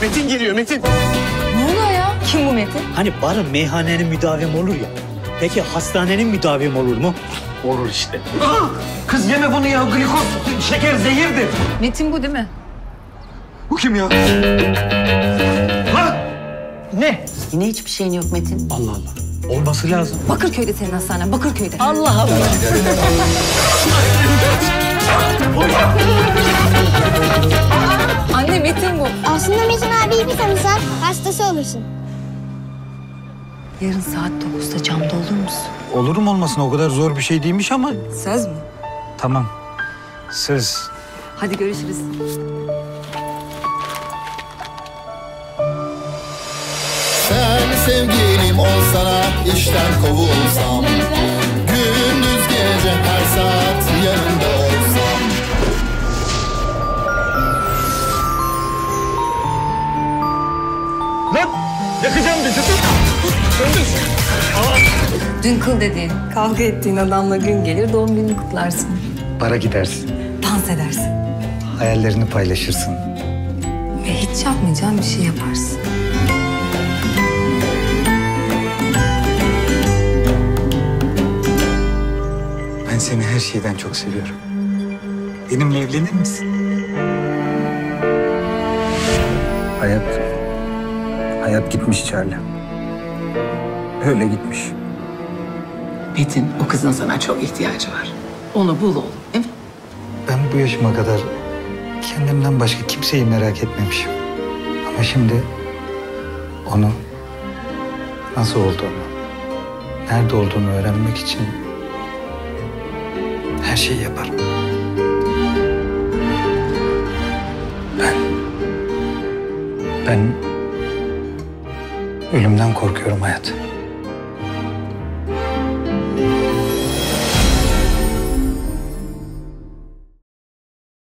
Metin geliyor Metin. Ne oluyor ya? Kim bu Metin? Hani barın meyhanenin müdavim olur ya. Peki hastanenin müdavim olur mu? Olur işte. Kız yeme bunu ya. Glikoz, şeker zehirdir. Metin bu değil mi? Bu kim ya? Lan! Ne? Yine hiçbir şeyin yok Metin. Allah Allah. Olması lazım. Bakırköy'de senin hastanen, Bakırköy'de. Allah Allah. Metin bu. Aslında Metin abiyi bir tanısan hastası olursun. Yarın saat 9'da camda olur musun? Olurum olmasın o kadar zor bir şey değilmiş ama Söz mü? tamam. Söz. Hadi görüşürüz. Sen sevgilim olsana işten kovulsam Lan! Yakacağım bizi. Dün kıl dediğin, kavga ettiğin adamla gün gelir doğum gününü kutlarsın. Bara gidersin. Dans edersin. Hayallerini paylaşırsın. Ve hiç yapmayacağın bir şey yaparsın. Ben seni her şeyden çok seviyorum. Benimle evlenir misin? Hayat... Hayat gitmiş Charlie. Öyle gitmiş. Metin o kızın sana çok ihtiyacı var. Onu bul oğlum. Evet. Ben bu yaşıma kadar kendimden başka kimseyi merak etmemişim. Ama şimdi onu nasıl olduğunu, nerede olduğunu öğrenmek için her şeyi yaparım. Ben ben ölümden korkuyorum hayat.